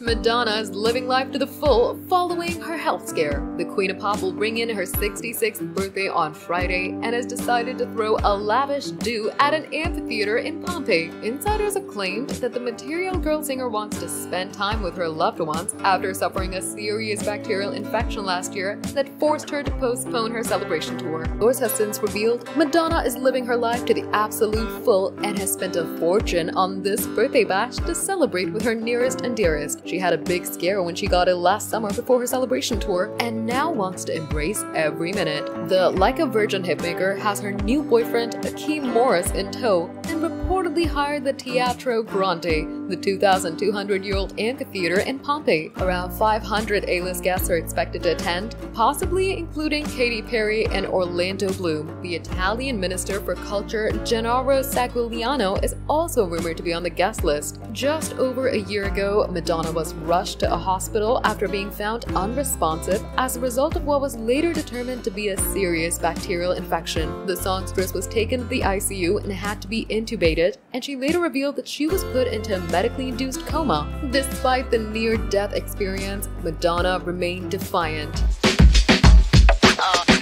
Madonna is living life to the full following her health scare. The Queen of Pop will bring in her 66th birthday on Friday and has decided to throw a lavish do at an amphitheater in Pompeii. Insiders have claimed that the Material Girl singer wants to spend time with her loved ones after suffering a serious bacterial infection last year that forced her to postpone her celebration tour. Source has since revealed Madonna is living her life to the absolute full and has spent a fortune on this birthday bash to celebrate with her nearest and dearest. She had a big scare when she got it last summer before her celebration tour and now wants to embrace every minute. The Like a Virgin hitmaker has her new boyfriend Akeem Morris in tow reportedly hired the Teatro Grande, the 2,200-year-old amphitheater in Pompeii. Around 500 A-list guests are expected to attend, possibly including Katy Perry and Orlando Bloom. The Italian Minister for Culture, Gennaro Sangiuliano, is also rumored to be on the guest list. Just over a year ago, Madonna was rushed to a hospital after being found unresponsive as a result of what was later determined to be a serious bacterial infection. The songstress was taken to the ICU and had to be intubated, intubated, and she later revealed that she was put into a medically induced coma. Despite the near death experience, Madonna remained defiant. Uh.